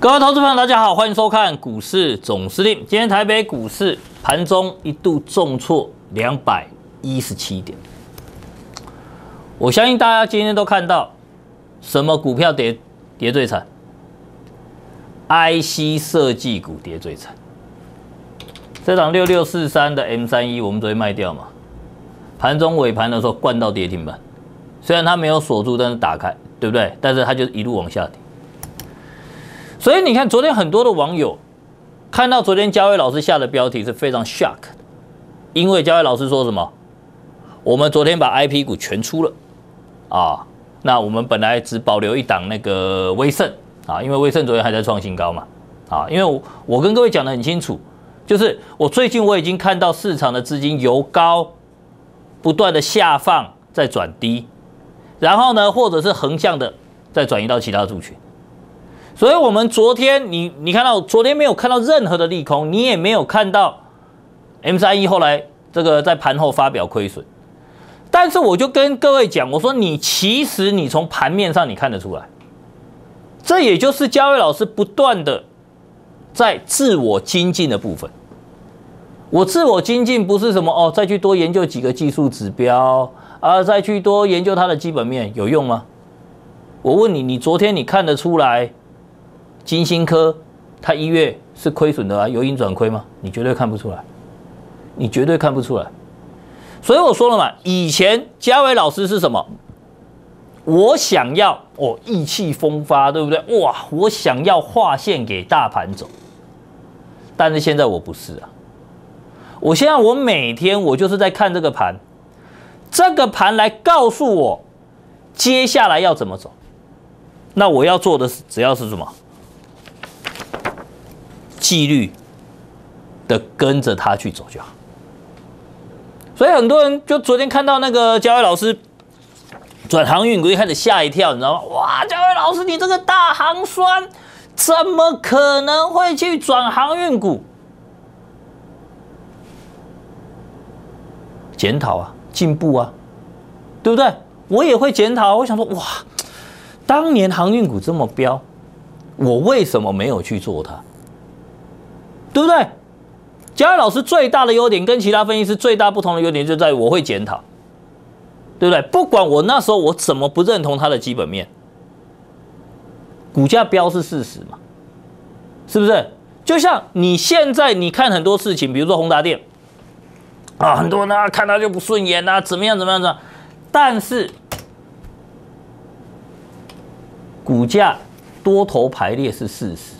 各位投资朋友，大家好，欢迎收看股市总司令。今天台北股市盘中一度重挫两百一十七点，我相信大家今天都看到什么股票跌跌最惨？IC 设计股跌最惨。这档六六四三的 M 三一，我们昨天卖掉嘛，盘中尾盘的时候灌到跌停板，虽然它没有锁住，但是打开，对不对？但是它就一路往下跌。所以你看，昨天很多的网友看到昨天嘉威老师下的标题是非常 shock 的，因为嘉威老师说什么？我们昨天把 I P 股全出了啊，那我们本来只保留一档那个威盛啊，因为威盛昨天还在创新高嘛啊，因为我我跟各位讲的很清楚，就是我最近我已经看到市场的资金由高不断的下放再转低，然后呢，或者是横向的再转移到其他族群。所以，我们昨天你你看到昨天没有看到任何的利空，你也没有看到 M 三一后来这个在盘后发表亏损。但是，我就跟各位讲，我说你其实你从盘面上你看得出来，这也就是嘉伟老师不断的在自我精进的部分。我自我精进不是什么哦，再去多研究几个技术指标啊，再去多研究它的基本面有用吗？我问你，你昨天你看得出来？金星科，它一月是亏损的啊，由盈转亏吗？你绝对看不出来，你绝对看不出来。所以我说了嘛，以前嘉伟老师是什么？我想要哦，意气风发，对不对？哇，我想要划线给大盘走。但是现在我不是啊，我现在我每天我就是在看这个盘，这个盘来告诉我接下来要怎么走。那我要做的是，只要是什么？纪律的跟着他去走就好，所以很多人就昨天看到那个嘉伟老师转航运股，一开始吓一跳，你知道吗？哇，嘉伟老师，你这个大行酸怎么可能会去转航运股？检讨啊，进步啊，对不对？我也会检讨，我想说，哇，当年航运股这么飙，我为什么没有去做它？对不对？嘉伟老师最大的优点跟其他分析师最大不同的优点就在于我会检讨，对不对？不管我那时候我怎么不认同它的基本面，股价飙是事实嘛？是不是？就像你现在你看很多事情，比如说宏达电啊，很多人啊看他就不顺眼啊，怎么样怎么样的，但是股价多头排列是事实。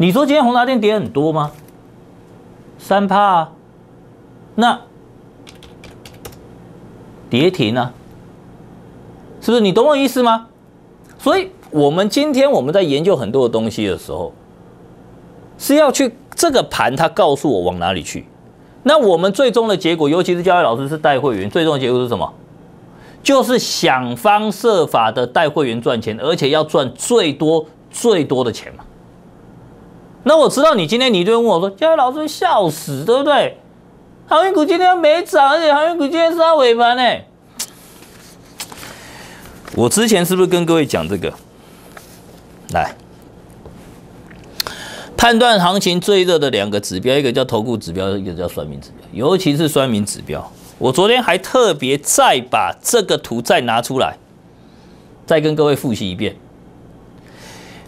你说今天宏达电跌很多吗？三趴啊，那跌停啊，是不是？你懂我意思吗？所以，我们今天我们在研究很多的东西的时候，是要去这个盘，它告诉我往哪里去。那我们最终的结果，尤其是教育老师是带会员，最终的结果是什么？就是想方设法的带会员赚钱，而且要赚最多最多的钱嘛。那我知道你今天你就问我说：“嘉伟老师笑死，对不对？航运股今天没涨，而且航运股今天杀尾盘呢。”我之前是不是跟各位讲这个？来，判断行情最热的两个指标，一个叫投顾指标，一个叫算命指标。尤其是算命指标，我昨天还特别再把这个图再拿出来，再跟各位复习一遍。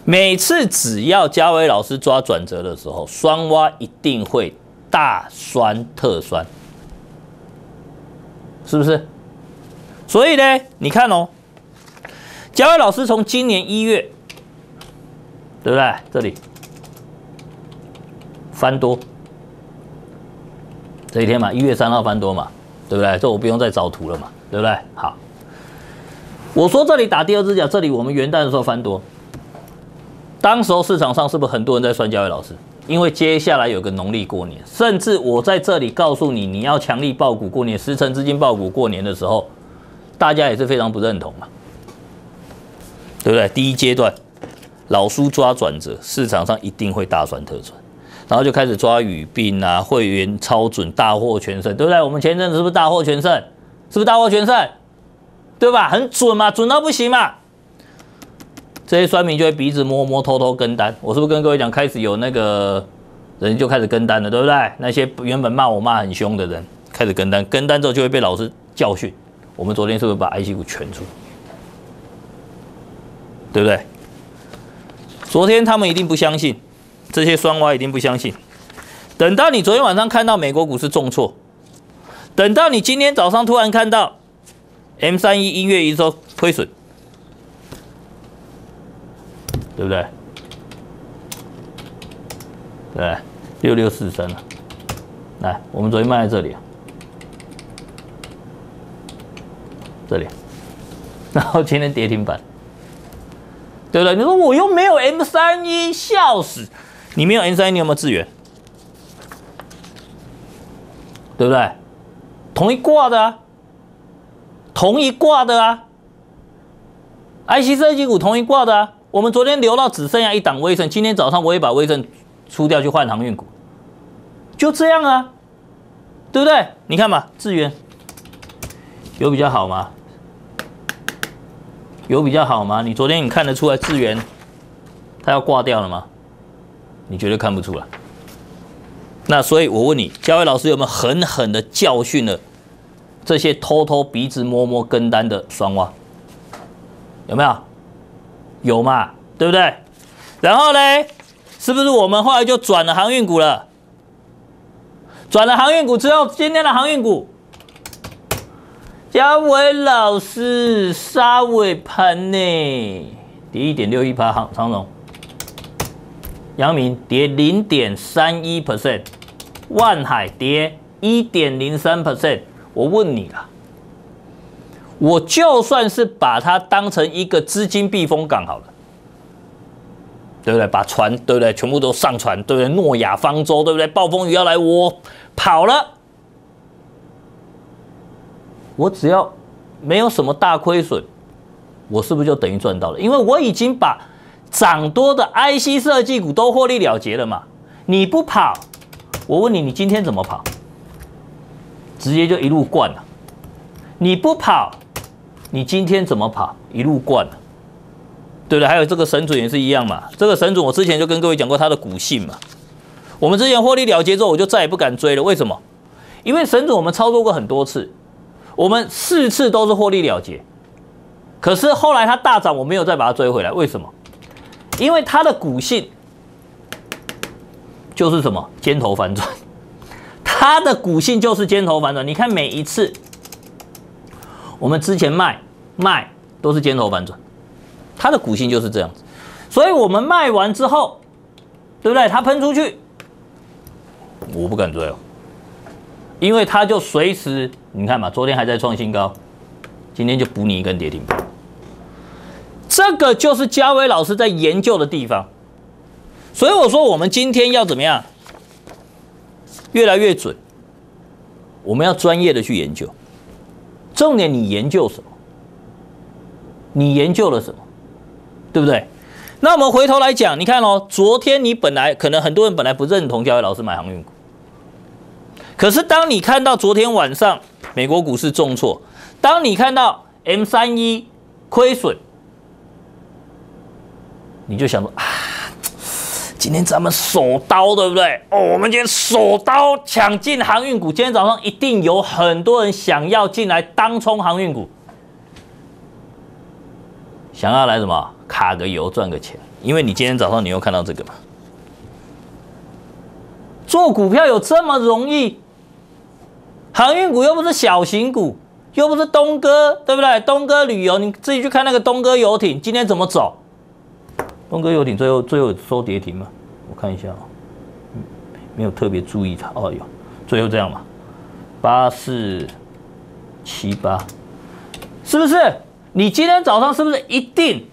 每次只要嘉伟老师抓转折的时候，双挖一定会大酸特酸，是不是？所以呢，你看哦，嘉伟老师从今年一月，对不对？这里翻多这一天嘛，一月三号翻多嘛，对不对？这我不用再找图了嘛，对不对？好，我说这里打第二只脚，这里我们元旦的时候翻多。当时候市场上是不是很多人在算交易老师？因为接下来有个农历过年，甚至我在这里告诉你，你要强力爆股过年，十成资金爆股过年的时候，大家也是非常不认同嘛，对不对？第一阶段老叔抓转折，市场上一定会大赚特赚，然后就开始抓语病啊，会员超准，大获全胜，对不对？我们前阵子是不是大获全胜？是不是大获全胜？对吧？很准嘛，准到不行嘛。这些酸民就会鼻子摸摸，偷偷跟单。我是不是跟各位讲，开始有那个人就开始跟单了，对不对？那些原本骂我骂很凶的人开始跟单，跟单之后就会被老师教训。我们昨天是不是把 IC 股全出？对不对？昨天他们一定不相信，这些双蛙一定不相信。等到你昨天晚上看到美国股市重挫，等到你今天早上突然看到 M 三一音乐一周亏损，对不对？对，六六四三了。来，我们昨天卖在这里，这里，然后今天跌停板，对不对？你说我又没有 M 三一，笑死！你没有 M 三一，你有没有资源？对不对？同一挂的啊，同一挂的啊，IC 设计股同一挂的啊。我们昨天留到只剩下一档微盛，今天早上我也把微盛出掉去换航运股，就这样啊，对不对？你看嘛，智源有比较好吗？有比较好吗？你昨天你看得出来智源它要挂掉了吗？你绝对看不出来。那所以，我问你，嘉伟老师有没有狠狠的教训了这些偷偷鼻子摸摸跟单的双蛙？有没有？有嘛？对不对？然后呢，是不是我们后来就转了航运股了？转了航运股之后，今天的航运股，嘉伟老师杀尾盘呢，跌一点六一趴，长长荣。阳明跌零点三一 percent，万海跌一点零三 percent。我问你啦，我就算是把它当成一个资金避风港好了，对不对？把船对不对？全部都上船，对不对？诺亚方舟对不对？暴风雨要来，我跑了，我只要没有什么大亏损，我是不是就等于赚到了？因为我已经把。涨多的 IC 设计股都获利了结了嘛？你不跑，我问你，你今天怎么跑？直接就一路灌了。你不跑，你今天怎么跑？一路灌了，对不对？还有这个神准也是一样嘛。这个神准我之前就跟各位讲过它的股性嘛。我们之前获利了结之后，我就再也不敢追了。为什么？因为神准我们操作过很多次，我们四次都是获利了结。可是后来它大涨，我没有再把它追回来。为什么？因为它的股性就是什么尖头反转，它的股性就是尖头反转。你看每一次我们之前卖卖都是尖头反转，它的股性就是这样子。所以我们卖完之后，对不对？它喷出去，我不敢追哦，因为它就随时你看嘛，昨天还在创新高，今天就补你一根跌停板。这个就是嘉威老师在研究的地方，所以我说我们今天要怎么样，越来越准。我们要专业的去研究，重点你研究什么？你研究了什么？对不对？那我们回头来讲，你看哦，昨天你本来可能很多人本来不认同教育老师买航运股，可是当你看到昨天晚上美国股市重挫，当你看到 M 三一亏损。你就想说啊，今天咱们手刀对不对？哦，我们今天手刀抢进航运股，今天早上一定有很多人想要进来当冲航运股，想要来什么卡个油赚个钱？因为你今天早上你又看到这个嘛，做股票有这么容易？航运股又不是小型股，又不是东哥，对不对？东哥旅游，你自己去看那个东哥游艇，今天怎么走？东哥游艇最后最后收跌停嘛？我看一下哦，没有特别注意它哦，哟最后这样嘛，八四七八，是不是？你今天早上是不是一定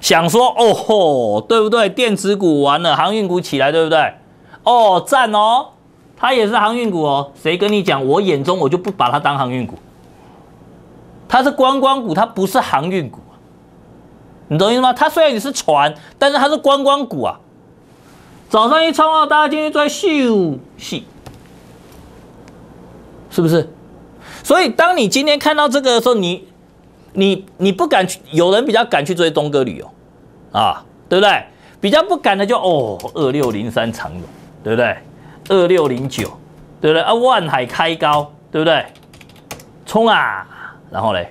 想说哦吼，对不对？电子股完了，航运股起来，对不对？哦，赞哦，它也是航运股哦。谁跟你讲？我眼中我就不把它当航运股，它是观光股，它不是航运股。你懂意思吗？它虽然你是船，但是它是观光股啊。早上一冲啊，大家进去在咻咻，是不是？所以当你今天看到这个的时候，你你你不敢去，有人比较敢去追东哥旅游啊，对不对？比较不敢的就哦，二六零三长荣，对不对？二六零九，对不对？啊，万海开高，对不对？冲啊！然后嘞，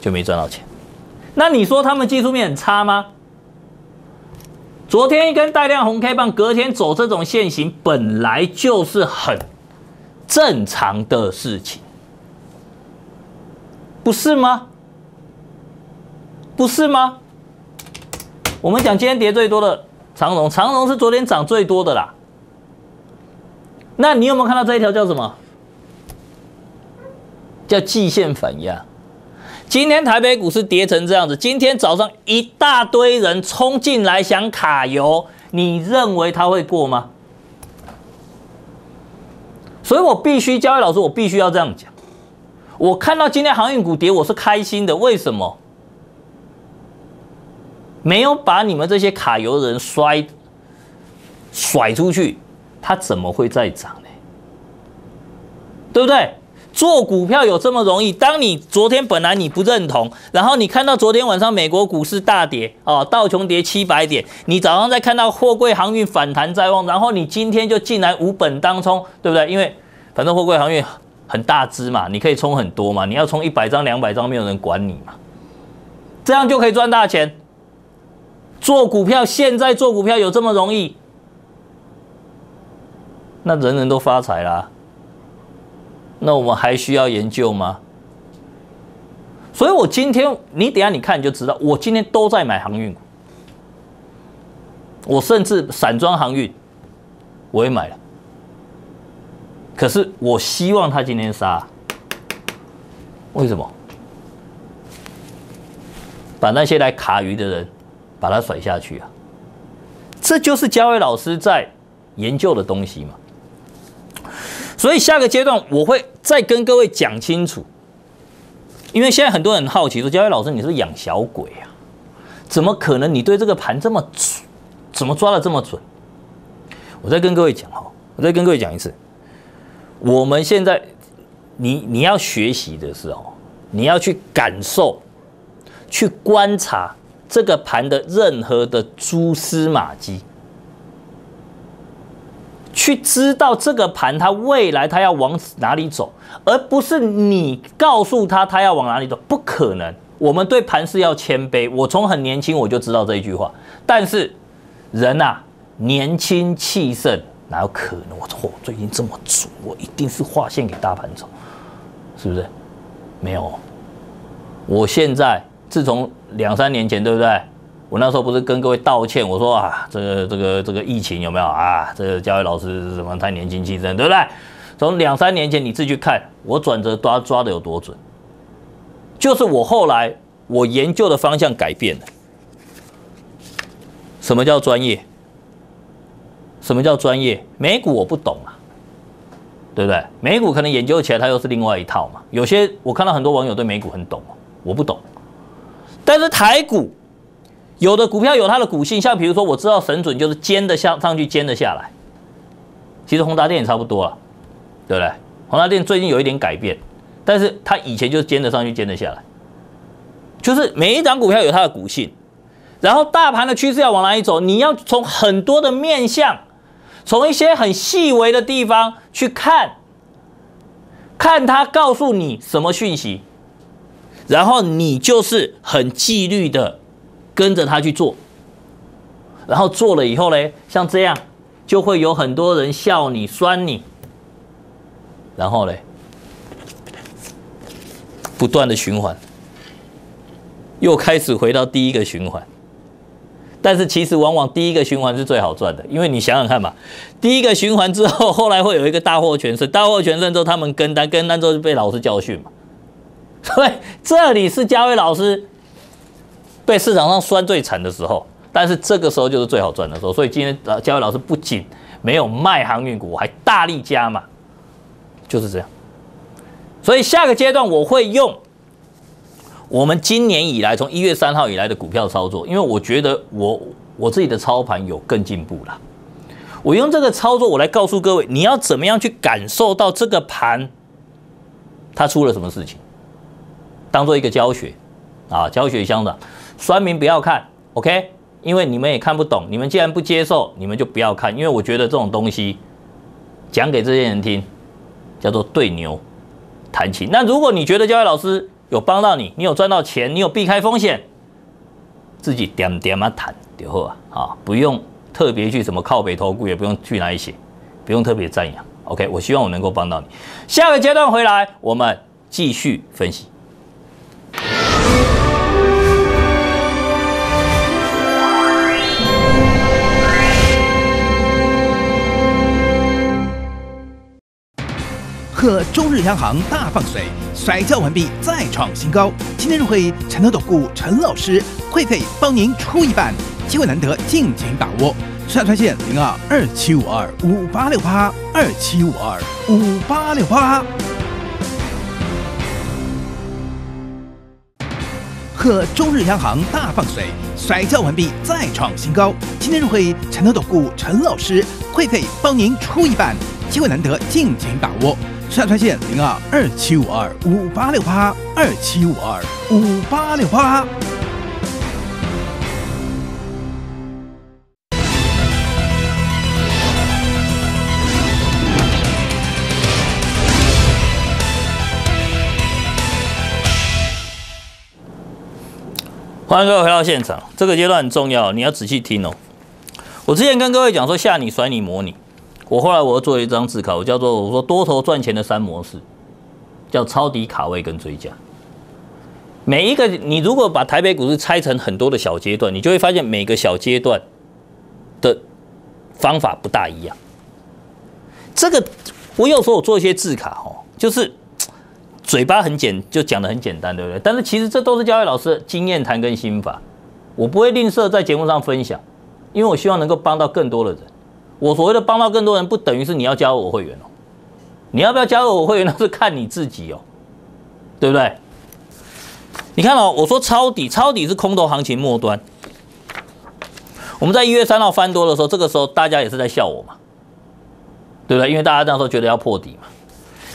就没赚到钱。那你说他们技术面很差吗？昨天一根带量红 K 棒，隔天走这种线型，本来就是很正常的事情，不是吗？不是吗？我们讲今天跌最多的长荣，长荣是昨天涨最多的啦。那你有没有看到这一条叫什么？叫季线反压。今天台北股市跌成这样子，今天早上一大堆人冲进来想卡油，你认为他会过吗？所以我必须，教育老师，我必须要这样讲。我看到今天航运股跌，我是开心的。为什么？没有把你们这些卡油的人摔甩出去，它怎么会再涨呢？对不对？做股票有这么容易？当你昨天本来你不认同，然后你看到昨天晚上美国股市大跌哦，道琼跌七百点，你早上再看到货柜航运反弹在望，然后你今天就进来无本当冲，对不对？因为反正货柜航运很大只嘛，你可以冲很多嘛，你要冲一百张两百张，没有人管你嘛，这样就可以赚大钱。做股票现在做股票有这么容易？那人人都发财啦。那我们还需要研究吗？所以我今天你等下你看你就知道，我今天都在买航运股，我甚至散装航运我也买了。可是我希望他今天杀，为什么？把那些来卡鱼的人把他甩下去啊！这就是嘉伟老师在研究的东西嘛。所以下个阶段我会再跟各位讲清楚，因为现在很多人好奇说：“嘉威老师，你是养小鬼啊？怎么可能？你对这个盘这么准，怎么抓的这么准？”我再跟各位讲哈，我再跟各位讲一次，我们现在你你要学习的是哦，你要去感受、去观察这个盘的任何的蛛丝马迹。去知道这个盘它未来它要往哪里走，而不是你告诉他它要往哪里走，不可能。我们对盘是要谦卑。我从很年轻我就知道这一句话，但是人呐，年轻气盛，哪有可能？我错，最近这么足，我一定是划线给大盘走，是不是？没有，我现在自从两三年前，对不对？我那时候不是跟各位道歉，我说啊，这个这个这个疫情有没有啊？这个教育老师什么太年轻气盛，对不对？从两三年前你自己去看，我转折抓抓的有多准，就是我后来我研究的方向改变了。什么叫专业？什么叫专业？美股我不懂啊，对不对？美股可能研究起来它又是另外一套嘛。有些我看到很多网友对美股很懂，我不懂。但是台股。有的股票有它的股性，像比如说我知道神准就是尖的下上去，尖的下来。其实宏达电也差不多了，对不对？宏达电最近有一点改变，但是它以前就是尖的上去，尖的下来。就是每一档股票有它的股性，然后大盘的趋势要往哪里走，你要从很多的面向，从一些很细微的地方去看，看它告诉你什么讯息，然后你就是很纪律的。跟着他去做，然后做了以后呢，像这样就会有很多人笑你、酸你，然后呢，不断的循环，又开始回到第一个循环。但是其实往往第一个循环是最好赚的，因为你想想看嘛，第一个循环之后，后来会有一个大获全胜，大获全胜之后他们跟单，跟单之后就被老师教训嘛。所以这里是嘉威老师。被市场上酸最惨的时候，但是这个时候就是最好赚的时候。所以今天呃，嘉伟老师不仅没有卖航运股，还大力加码，就是这样。所以下个阶段我会用我们今年以来从一月三号以来的股票操作，因为我觉得我我自己的操盘有更进步了。我用这个操作，我来告诉各位，你要怎么样去感受到这个盘它出了什么事情。当做一个教学啊，教学相长，酸民不要看，OK？因为你们也看不懂，你们既然不接受，你们就不要看，因为我觉得这种东西讲给这些人听，叫做对牛弹琴。那如果你觉得教育老师有帮到你，你有赚到钱，你有避开风险，自己点点啊弹就好啊，啊，不用特别去什么靠北投顾，也不用去哪里写，不用特别赞扬。OK，我希望我能够帮到你。下个阶段回来，我们继续分析。贺中日央行大放水，甩轿完毕再创新高。今天入会陈德董顾陈老师，会费帮您出一半，机会难得，敬请把握。上传线零二二七五二五八六八二七五二五八六八。贺中日央行大放水，甩轿完毕再创新高。今天入会陈德董顾陈老师，会费帮您出一半，机会难得，敬请把握。上传线零二二七五二五八六八二七五二五八六八。欢迎各位回到现场，这个阶段很重要，你要仔细听哦。我之前跟各位讲说吓你、甩你、模拟，我后来我又做了一张字卡，我叫做我说多头赚钱的三模式，叫抄底、卡位跟追加。每一个你如果把台北股市拆成很多的小阶段，你就会发现每个小阶段的方法不大一样。这个我有时候我做一些字卡哦，就是。嘴巴很简，就讲的很简单，对不对？但是其实这都是教育老师经验谈跟心法，我不会吝啬在节目上分享，因为我希望能够帮到更多的人。我所谓的帮到更多人，不等于是你要加入我会员哦。你要不要加入我会员，那是看你自己哦，对不对？你看哦，我说抄底，抄底是空头行情末端。我们在一月三号翻多的时候，这个时候大家也是在笑我嘛，对不对？因为大家那时候觉得要破底嘛。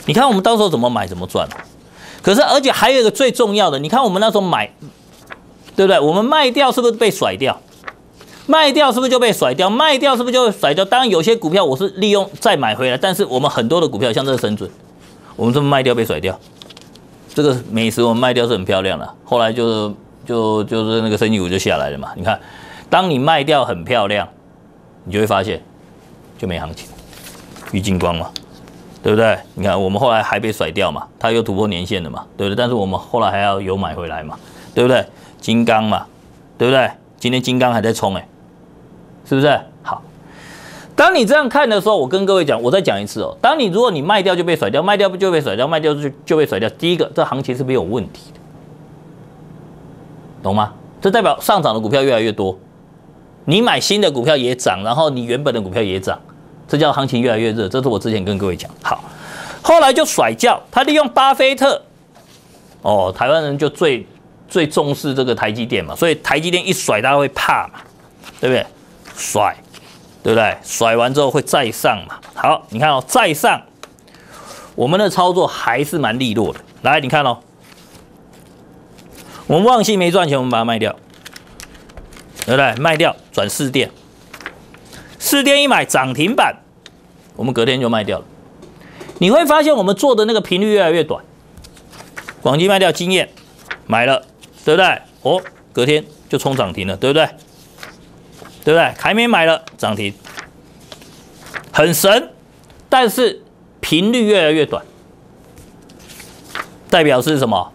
你看我们到时候怎么买怎么赚，可是而且还有一个最重要的，你看我们那时候买，对不对？我们卖掉是不是被甩掉？卖掉是不是就被甩掉？卖掉是不是就甩掉？当然有些股票我是利用再买回来，但是我们很多的股票像这个深准，我们这么卖掉被甩掉？这个美食我们卖掉是很漂亮的，后来就就就是那个生意股就下来了嘛。你看，当你卖掉很漂亮，你就会发现就没行情，郁金光嘛。对不对？你看，我们后来还被甩掉嘛，它又突破年线了嘛，对不对？但是我们后来还要有买回来嘛，对不对？金刚嘛，对不对？今天金刚还在冲哎，是不是？好，当你这样看的时候，我跟各位讲，我再讲一次哦。当你如果你卖掉就被甩掉，卖掉不就被甩掉，卖掉就就被甩掉。第一个，这行情是没有问题的，懂吗？这代表上涨的股票越来越多，你买新的股票也涨，然后你原本的股票也涨。这叫行情越来越热，这是我之前跟各位讲。好，后来就甩掉，他利用巴菲特，哦，台湾人就最最重视这个台积电嘛，所以台积电一甩，大家会怕嘛，对不对？甩，对不对？甩完之后会再上嘛。好，你看哦，再上，我们的操作还是蛮利落的。来，你看哦，我们旺信没赚钱，我们把它卖掉，对不对？卖掉转四电，四电一买涨停板。我们隔天就卖掉了，你会发现我们做的那个频率越来越短。广基卖掉，经验买了，对不对？哦，隔天就冲涨停了，对不对？对不对？凯美买了涨停，很神，但是频率越来越短，代表是什么？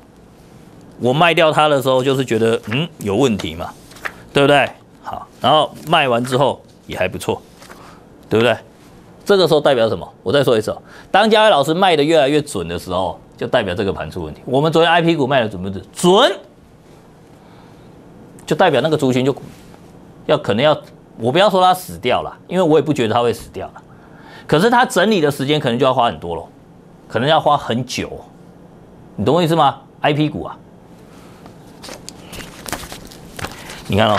我卖掉它的时候就是觉得嗯有问题嘛，对不对？好，然后卖完之后也还不错，对不对？这个时候代表什么？我再说一次哦，当嘉威老师卖的越来越准的时候，就代表这个盘出问题。我们昨天 I P 股卖的准不准？准，就代表那个族群就要可能要，我不要说它死掉了，因为我也不觉得它会死掉了。可是它整理的时间可能就要花很多了，可能要花很久。你懂我意思吗？I P 股啊，你看哦。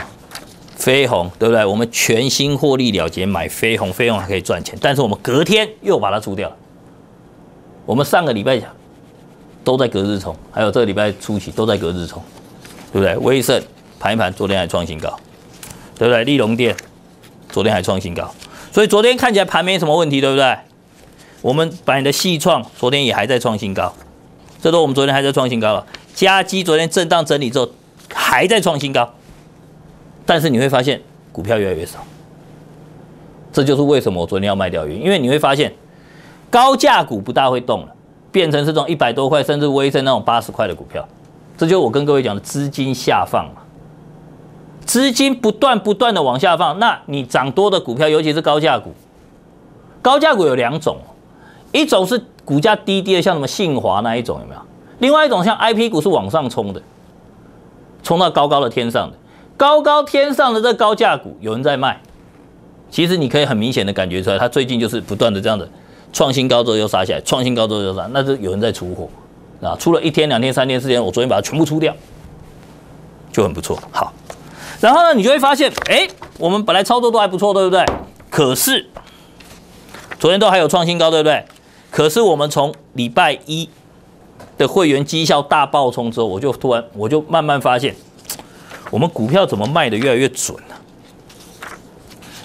飞鸿对不对？我们全新获利了结买飞鸿，飞鸿还可以赚钱，但是我们隔天又把它出掉了。我们上个礼拜讲都在隔日冲，还有这个礼拜初期都在隔日冲，对不对？威盛盘一盘，昨天还创新高，对不对？利隆店。昨天还创新高，所以昨天看起来盘没什么问题，对不对？我们把你的细创昨天也还在创新高，这都我们昨天还在创新高了。加基昨天震荡整理之后还在创新高，但是你会发现股票越来越少，这就是为什么我昨天要卖掉原因，因为你会发现高价股不大会动了，变成这种一百多块甚至微升那种八十块的股票，这就是我跟各位讲的资金下放嘛，资金不断不断的往下放，那你涨多的股票，尤其是高价股，高价股有两种。一种是股价低低的，像什么信华那一种有没有？另外一种像 I P 股是往上冲的，冲到高高的天上的，高高天上的这高价股有人在卖。其实你可以很明显的感觉出来，它最近就是不断的这样的创新高之后又杀下来，创新高之后又杀，那是有人在出货啊。出了一天、两天、三天、四天，我昨天把它全部出掉，就很不错。好，然后呢，你就会发现，哎，我们本来操作都还不错，对不对？可是昨天都还有创新高，对不对？可是我们从礼拜一的会员绩效大爆冲之后，我就突然我就慢慢发现，我们股票怎么卖的越来越准了。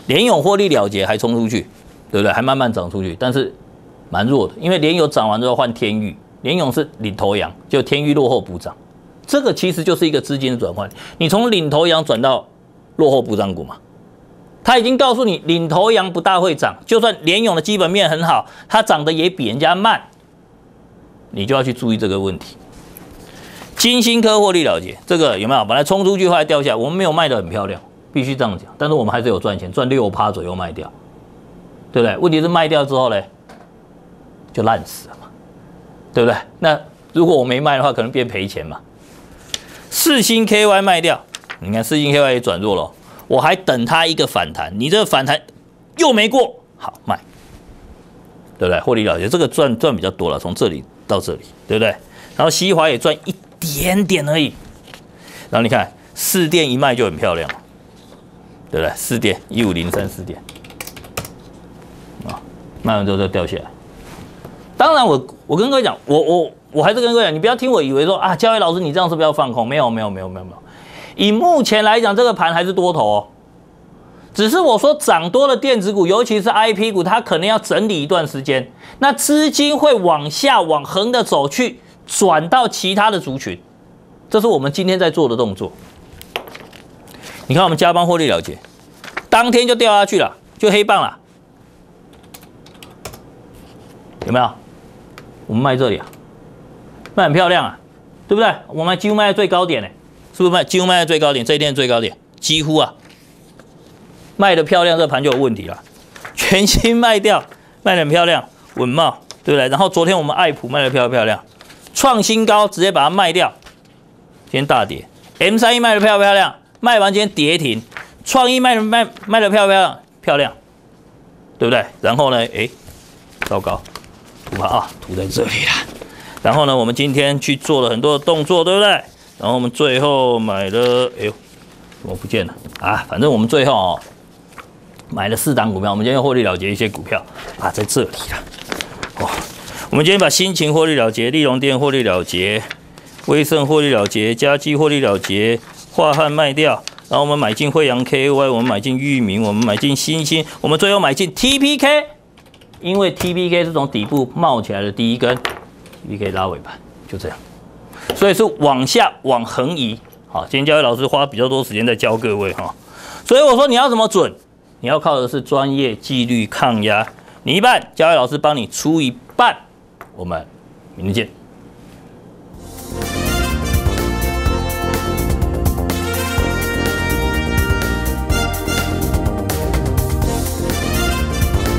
联勇获利了结还冲出去，对不对？还慢慢涨出去，但是蛮弱的，因为联勇涨完之后换天域，联勇是领头羊，就天域落后补涨，这个其实就是一个资金的转换，你从领头羊转到落后补涨股嘛。他已经告诉你，领头羊不大会涨，就算联勇的基本面很好，它涨得也比人家慢，你就要去注意这个问题。金星科获利了结，这个有没有？本来冲出去后来掉下来，我们没有卖得很漂亮，必须这样讲。但是我们还是有赚钱，赚六趴左右卖掉，对不对？问题是卖掉之后呢，就烂死了嘛，对不对？那如果我没卖的话，可能变赔钱嘛。四星 KY 卖掉，你看四星 KY 也转弱了。我还等它一个反弹，你这个反弹又没过，好卖，对不对？获利了结，这个赚赚比较多了，从这里到这里，对不对？然后西华也赚一点点而已，然后你看四电一卖就很漂亮，对不对？四电一五零三四电，啊，卖完之后就掉下来。当然，我我跟各位讲，我我我还是跟各位讲，你不要听我以为说啊，教育老师你这样是不是要放空？没有没有没有没有没有。以目前来讲，这个盘还是多头哦。只是我说涨多的电子股，尤其是 I P 股，它可能要整理一段时间。那资金会往下往横的走去，转到其他的族群。这是我们今天在做的动作。你看，我们加班获利了结，当天就掉下去了，就黑棒了。有没有？我们卖这里啊，卖很漂亮啊，对不对？我们几乎卖在最高点呢。是不是卖几乎卖在最高点？这一天最高点几乎啊，卖的漂亮，这盘就有问题了。全新卖掉，卖的很漂亮，稳茂，对不对？然后昨天我们爱普卖的漂不漂亮？创新高，直接把它卖掉，今天大跌。M 三一卖的漂不漂亮？卖完今天跌停。创意卖的卖卖的漂不漂亮？漂亮，对不对？然后呢？哎，糟糕，图啊，涂在这里了。然后呢，我们今天去做了很多的动作，对不对？然后我们最后买了，哎呦，怎么不见了啊？反正我们最后哦，买了四档股票。我们今天获利了结一些股票啊，在这里了。哦，我们今天把新情获利了结，利隆店获利了结，威盛获利了结，嘉基获利了结，华汉卖掉。然后我们买进惠阳 K Y，我们买进域名，我们买进新兴，我们最后买进 T P K，因为 T P K 是从底部冒起来的第一根你可以拉尾盘，就这样。所以是往下往横移，好，今天教育老师花比较多时间在教各位哈，所以我说你要怎么准，你要靠的是专业、纪律、抗压，你一半，教育老师帮你出一半，我们明天见。